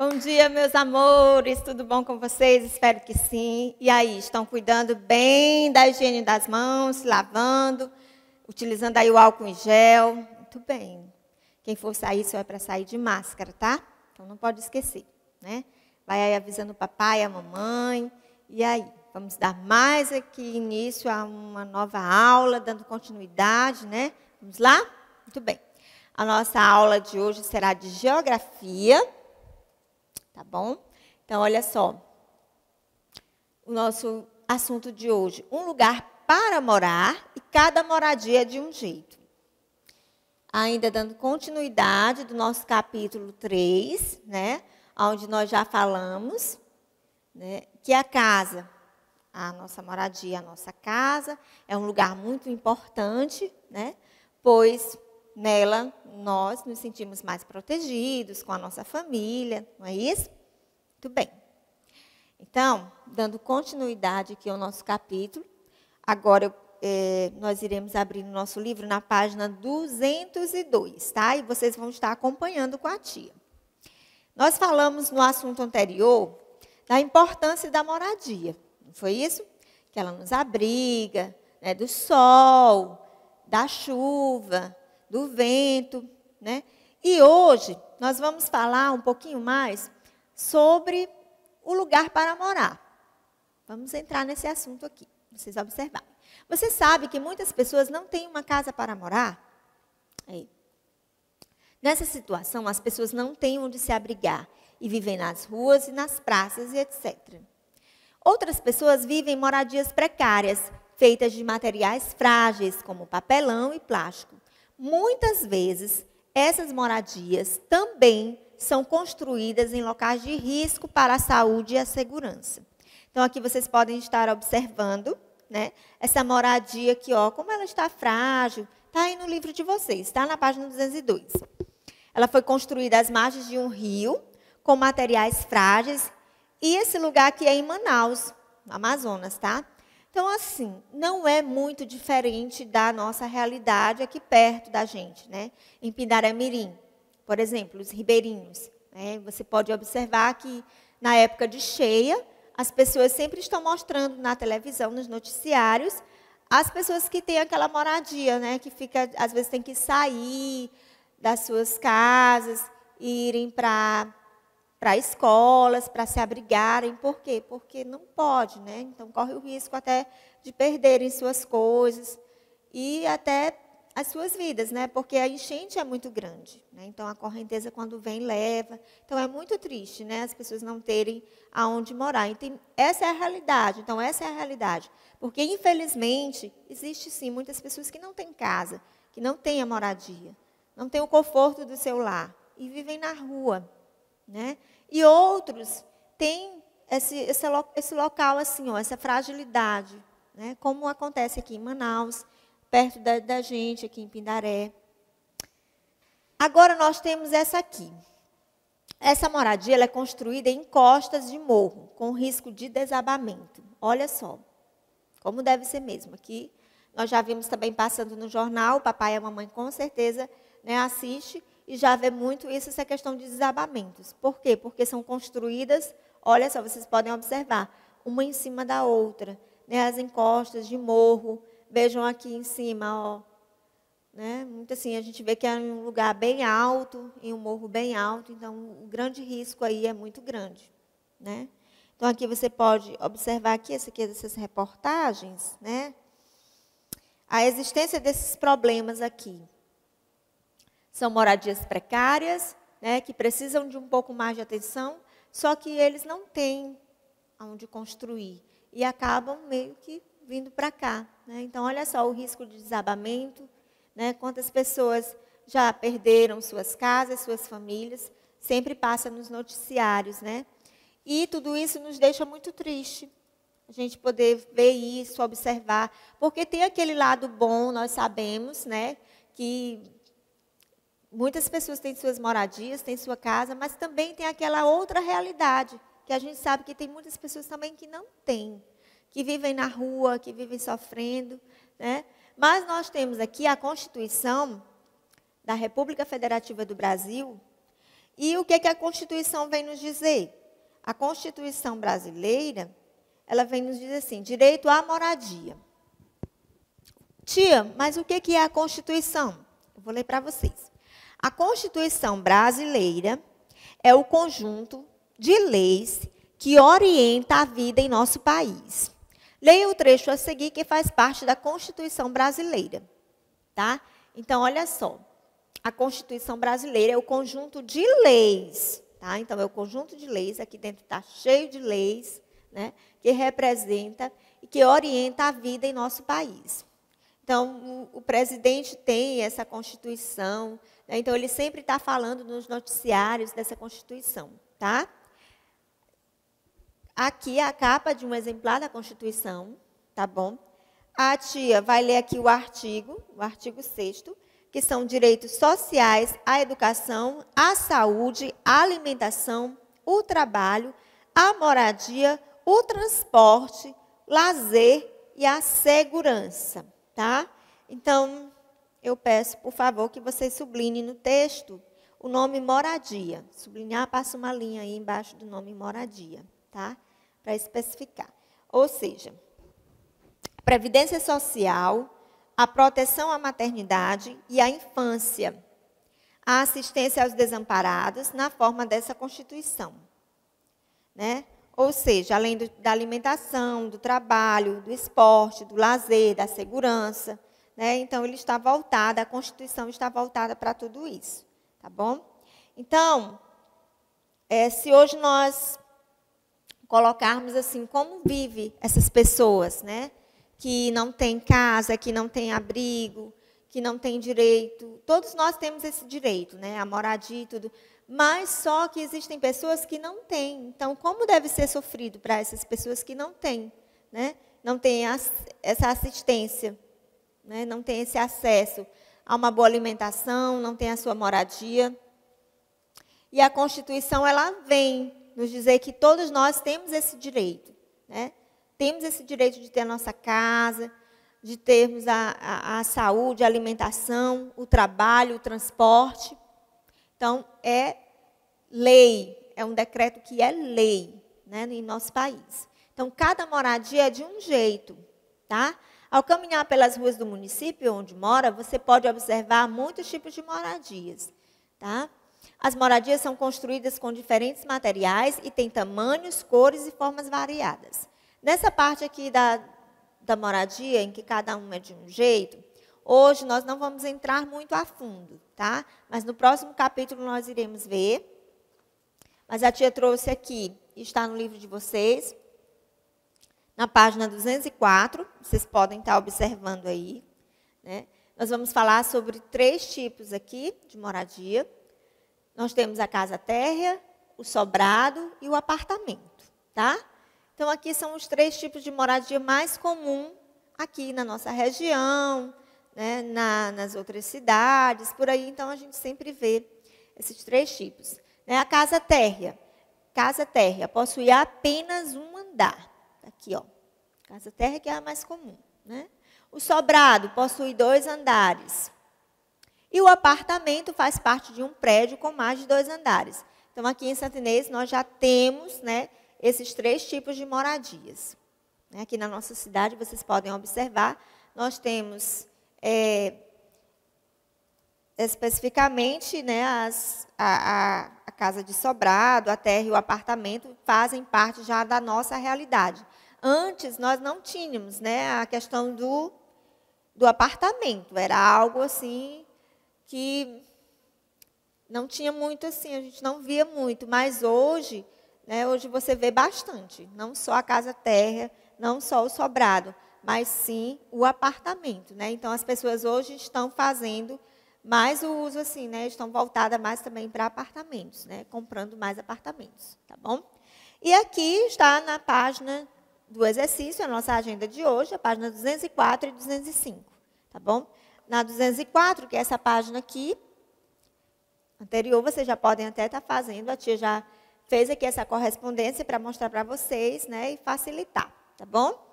Bom dia, meus amores, tudo bom com vocês? Espero que sim. E aí, estão cuidando bem da higiene das mãos, lavando, utilizando aí o álcool em gel? Muito bem. Quem for sair, só é para sair de máscara, tá? Então não pode esquecer, né? Vai aí avisando o papai, a mamãe. E aí, vamos dar mais aqui início a uma nova aula, dando continuidade, né? Vamos lá? Muito bem. A nossa aula de hoje será de geografia tá bom? Então, olha só. O nosso assunto de hoje: um lugar para morar e cada moradia de um jeito. Ainda dando continuidade do nosso capítulo 3, né? Onde nós já falamos, né? Que a casa, a nossa moradia, a nossa casa, é um lugar muito importante, né? Pois Nela, nós nos sentimos mais protegidos com a nossa família, não é isso? Muito bem. Então, dando continuidade aqui ao nosso capítulo, agora é, nós iremos abrir o nosso livro na página 202, tá? E vocês vão estar acompanhando com a tia. Nós falamos no assunto anterior da importância da moradia, não foi isso? Que ela nos abriga né, do sol, da chuva, do vento, né? E hoje nós vamos falar um pouquinho mais sobre o lugar para morar. Vamos entrar nesse assunto aqui, vocês observarem. Você sabe que muitas pessoas não têm uma casa para morar? É. Nessa situação, as pessoas não têm onde se abrigar e vivem nas ruas e nas praças e etc. Outras pessoas vivem moradias precárias, feitas de materiais frágeis, como papelão e plástico. Muitas vezes, essas moradias também são construídas em locais de risco para a saúde e a segurança. Então, aqui vocês podem estar observando né, essa moradia aqui, ó, como ela está frágil. Está aí no livro de vocês, está na página 202. Ela foi construída às margens de um rio, com materiais frágeis, e esse lugar aqui é em Manaus, Amazonas, tá? Então, assim, não é muito diferente da nossa realidade aqui perto da gente, né? Em Pindaramirim, por exemplo, os ribeirinhos. Né? Você pode observar que na época de cheia, as pessoas sempre estão mostrando na televisão, nos noticiários, as pessoas que têm aquela moradia, né? Que fica, às vezes tem que sair das suas casas, irem para para escolas, para se abrigarem. Por quê? Porque não pode, né? Então corre o risco até de perderem suas coisas e até as suas vidas, né? Porque a enchente é muito grande, né? Então a correnteza quando vem leva. Então é muito triste, né? As pessoas não terem aonde morar. Então, essa é a realidade. Então essa é a realidade. Porque infelizmente existe sim muitas pessoas que não têm casa, que não têm a moradia, não têm o conforto do seu lar e vivem na rua. Né? E outros têm esse, esse, esse local assim, ó, essa fragilidade, né? como acontece aqui em Manaus, perto da, da gente, aqui em Pindaré. Agora nós temos essa aqui. Essa moradia é construída em costas de morro, com risco de desabamento. Olha só, como deve ser mesmo. Aqui nós já vimos também passando no jornal, o papai e a mamãe com certeza né, assiste e já vê muito isso, essa questão de desabamentos. Por quê? Porque são construídas, olha só, vocês podem observar, uma em cima da outra, né, as encostas de morro, vejam aqui em cima, ó, né, muito assim, a gente vê que é um lugar bem alto, em um morro bem alto, então o grande risco aí é muito grande, né? Então aqui você pode observar aqui, essa aqui, essas reportagens, né? A existência desses problemas aqui, são moradias precárias, né, que precisam de um pouco mais de atenção, só que eles não têm onde construir e acabam meio que vindo para cá. Né? Então, olha só o risco de desabamento, né? quantas pessoas já perderam suas casas, suas famílias, sempre passa nos noticiários. Né? E tudo isso nos deixa muito triste, a gente poder ver isso, observar, porque tem aquele lado bom, nós sabemos, né, que Muitas pessoas têm suas moradias, têm sua casa, mas também tem aquela outra realidade, que a gente sabe que tem muitas pessoas também que não têm, que vivem na rua, que vivem sofrendo. Né? Mas nós temos aqui a Constituição da República Federativa do Brasil, E o que, que a Constituição vem nos dizer? A Constituição brasileira, ela vem nos dizer assim, direito à moradia. Tia, mas o que, que é a Constituição? Eu vou ler para vocês. A Constituição brasileira é o conjunto de leis que orienta a vida em nosso país. Leia o trecho a seguir que faz parte da Constituição brasileira, tá? Então, olha só. A Constituição brasileira é o conjunto de leis, tá? Então, é o conjunto de leis, aqui dentro está cheio de leis, né? Que representa e que orienta a vida em nosso país. Então, o, o presidente tem essa Constituição, né? então ele sempre está falando nos noticiários dessa Constituição, tá? Aqui é a capa de um exemplar da Constituição, tá bom? A tia vai ler aqui o artigo, o artigo 6 que são direitos sociais, a educação, a saúde, a alimentação, o trabalho, a moradia, o transporte, lazer e a segurança, tá? Então, eu peço, por favor, que você sublinhe no texto o nome moradia. Sublinhar, passa uma linha aí embaixo do nome moradia, tá? Para especificar. Ou seja, previdência social, a proteção à maternidade e à infância, a assistência aos desamparados na forma dessa Constituição. Né? Ou seja, além do, da alimentação, do trabalho, do esporte, do lazer, da segurança. Né? Então, ele está voltado, a Constituição está voltada para tudo isso. Tá bom? Então, é, se hoje nós colocarmos assim como vive essas pessoas, né? Que não têm casa, que não têm abrigo, que não têm direito. Todos nós temos esse direito, né? A moradia e tudo. Mas só que existem pessoas que não têm. Então, como deve ser sofrido para essas pessoas que não têm, né? Não têm essa assistência, né? Não têm esse acesso a uma boa alimentação, não têm a sua moradia. E a Constituição ela vem nos dizer que todos nós temos esse direito. Né? Temos esse direito de ter a nossa casa, de termos a, a, a saúde, a alimentação, o trabalho, o transporte. Então, é lei, é um decreto que é lei né, em nosso país. Então, cada moradia é de um jeito, tá? Ao caminhar pelas ruas do município onde mora, você pode observar muitos tipos de moradias, tá? As moradias são construídas com diferentes materiais e têm tamanhos, cores e formas variadas. Nessa parte aqui da, da moradia, em que cada um é de um jeito, hoje nós não vamos entrar muito a fundo, tá? Mas no próximo capítulo nós iremos ver. Mas a tia trouxe aqui, está no livro de vocês, na página 204, vocês podem estar observando aí. Né? Nós vamos falar sobre três tipos aqui de moradia. Nós temos a casa térrea, o sobrado e o apartamento, tá? Então aqui são os três tipos de moradia mais comum aqui na nossa região, né, na, nas outras cidades, por aí. Então a gente sempre vê esses três tipos. Né, a casa térrea, casa térrea possui apenas um andar. Aqui, ó, casa térrea que é a mais comum, né? O sobrado possui dois andares. E o apartamento faz parte de um prédio com mais de dois andares. Então, aqui em Santa Inês, nós já temos né, esses três tipos de moradias. Né, aqui na nossa cidade, vocês podem observar, nós temos é, especificamente né, as, a, a, a, casa de sobrado, a terra e o apartamento fazem parte já da nossa realidade. Antes, nós não tínhamos né, a questão do, do apartamento, era algo assim que não tinha muito assim, a gente não via muito, mas hoje, né, hoje você vê bastante, não só a casa terra, não só o sobrado, mas sim o apartamento, né? Então as pessoas hoje estão fazendo mais o uso assim, né? Estão voltadas mais também para apartamentos, né? Comprando mais apartamentos, tá bom? E aqui está na página do exercício, a nossa agenda de hoje, a página 204 e 205, tá bom? Na 204, que é essa página aqui, anterior, vocês já podem até estar fazendo, a tia já fez aqui essa correspondência para mostrar para vocês, né, e facilitar, tá bom?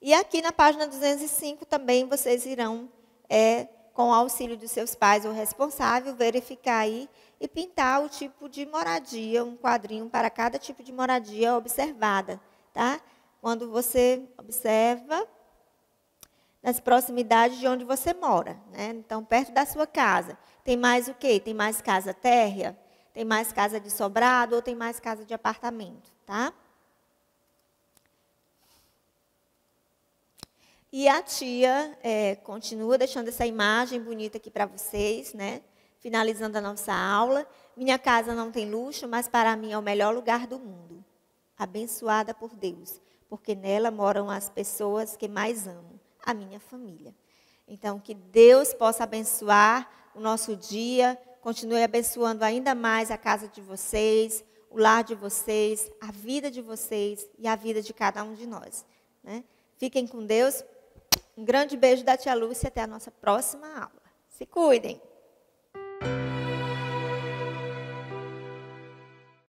E aqui na página 205 também vocês irão é, com o auxílio dos seus pais ou responsável, verificar aí e pintar o tipo de moradia, um quadrinho para cada tipo de moradia observada, tá? Quando você observa nas proximidades de onde você mora, né? Então, perto da sua casa. Tem mais o quê? Tem mais casa térrea? Tem mais casa de sobrado ou tem mais casa de apartamento, tá? E a tia é, continua deixando essa imagem bonita aqui para vocês, né? Finalizando a nossa aula. Minha casa não tem luxo, mas para mim é o melhor lugar do mundo. Abençoada por Deus, porque nela moram as pessoas que mais amo, a minha família. Então, que Deus possa abençoar o nosso dia, continue abençoando ainda mais a casa de vocês, o lar de vocês, a vida de vocês e a vida de cada um de nós. Né? Fiquem com Deus. Um grande beijo da tia Lúcia. Até a nossa próxima aula. Se cuidem.